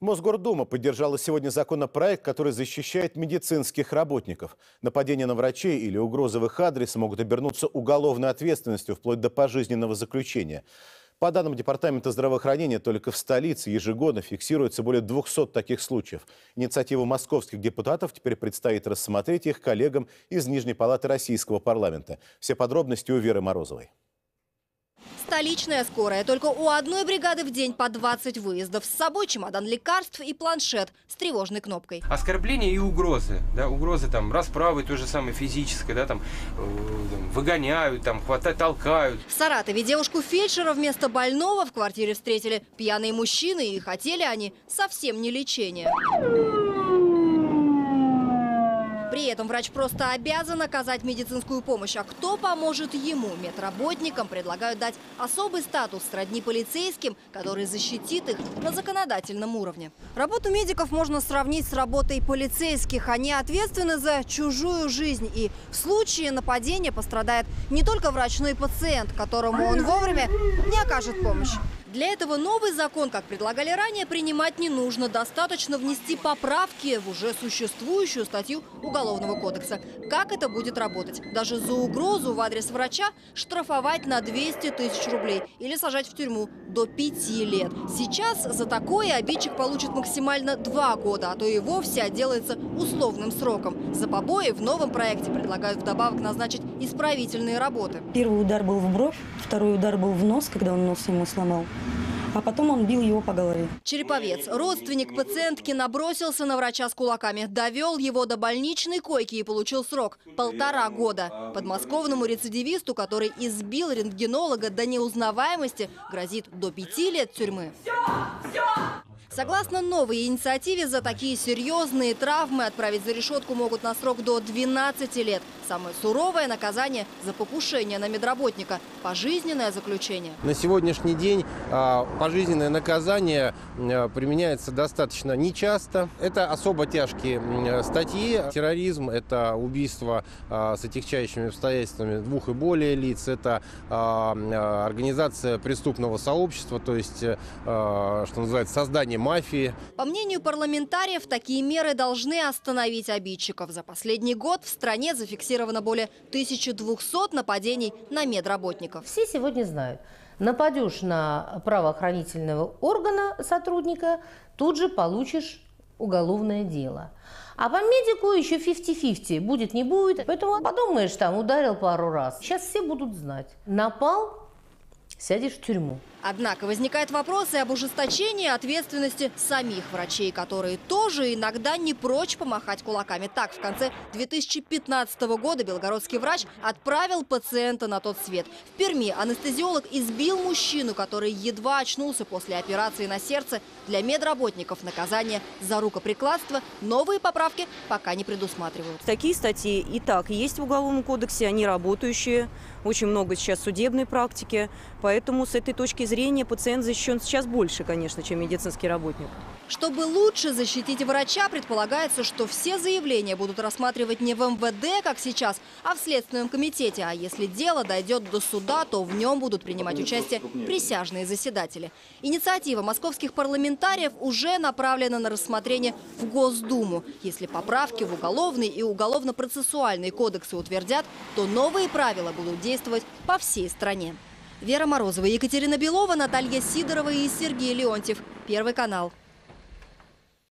Мосгордума поддержала сегодня законопроект, который защищает медицинских работников. Нападения на врачей или угрозы в их адрес могут обернуться уголовной ответственностью вплоть до пожизненного заключения. По данным Департамента здравоохранения, только в столице ежегодно фиксируется более 200 таких случаев. Инициативу московских депутатов теперь предстоит рассмотреть их коллегам из Нижней палаты Российского парламента. Все подробности у Веры Морозовой. Столичная скорая. Только у одной бригады в день по 20 выездов. С собой чемодан лекарств и планшет с тревожной кнопкой. Оскорбления и угрозы. Да, угрозы там расправы той же самой физической, да, там, э, там выгоняют, там, хватают, толкают. В Саратове девушку фельдшера вместо больного в квартире встретили пьяные мужчины и хотели они совсем не лечения. При этом врач просто обязан оказать медицинскую помощь. А кто поможет ему? Медработникам предлагают дать особый статус сродни полицейским, который защитит их на законодательном уровне. Работу медиков можно сравнить с работой полицейских. Они ответственны за чужую жизнь. И в случае нападения пострадает не только врач, но и пациент, которому он вовремя не окажет помощь. Для этого новый закон, как предлагали ранее, принимать не нужно. Достаточно внести поправки в уже существующую статью Уголовного кодекса. Как это будет работать? Даже за угрозу в адрес врача штрафовать на 200 тысяч рублей или сажать в тюрьму до 5 лет. Сейчас за такое обидчик получит максимально 2 года, а то и вовсе отделается условным сроком. За побои в новом проекте предлагают вдобавок назначить исправительные работы. Первый удар был в бровь, второй удар был в нос, когда он нос ему сломал а потом он бил его по голове. Череповец. Родственник пациентки набросился на врача с кулаками, довел его до больничной койки и получил срок – полтора года. Подмосковному рецидивисту, который избил рентгенолога до неузнаваемости, грозит до пяти лет тюрьмы. Все! Все! Согласно новой инициативе, за такие серьезные травмы отправить за решетку могут на срок до 12 лет. Самое суровое наказание за покушение на медработника – пожизненное заключение. На сегодняшний день а, пожизненное наказание а, применяется достаточно нечасто. Это особо тяжкие статьи. Терроризм – это убийство а, с отягчающими обстоятельствами двух и более лиц. Это организация преступного сообщества, то есть, что называется, создание мафии. По мнению парламентариев, такие меры должны остановить обидчиков. За последний год в стране зафиксировано более 1200 нападений на медработников. Все сегодня знают, нападешь на правоохранительного органа сотрудника, тут же получишь уголовное дело. А по медику еще 50-50, будет, не будет. Поэтому подумаешь, там ударил пару раз. Сейчас все будут знать. Напал, сядешь в тюрьму. Однако возникают вопросы об ужесточении ответственности самих врачей, которые тоже иногда не прочь помахать кулаками. Так, в конце 2015 года белгородский врач отправил пациента на тот свет. В Перми анестезиолог избил мужчину, который едва очнулся после операции на сердце. Для медработников наказание за рукоприкладство новые поправки пока не предусматривают. Такие статьи и так есть в Уголовном кодексе, они работающие. Очень много сейчас судебной практики. Поэтому с этой точки зрения пациент защищен сейчас больше, конечно, чем медицинский работник. Чтобы лучше защитить врача, предполагается, что все заявления будут рассматривать не в МВД, как сейчас, а в Следственном комитете. А если дело дойдет до суда, то в нем будут принимать участие присяжные заседатели. Инициатива московских парламентариев уже направлена на рассмотрение в Госдуму. Если поправки в уголовный и уголовно-процессуальные кодексы утвердят, то новые правила будут действовать по всей стране. Вера Морозова, Екатерина Белова, Наталья Сидорова и Сергей Леонтьев. Первый канал.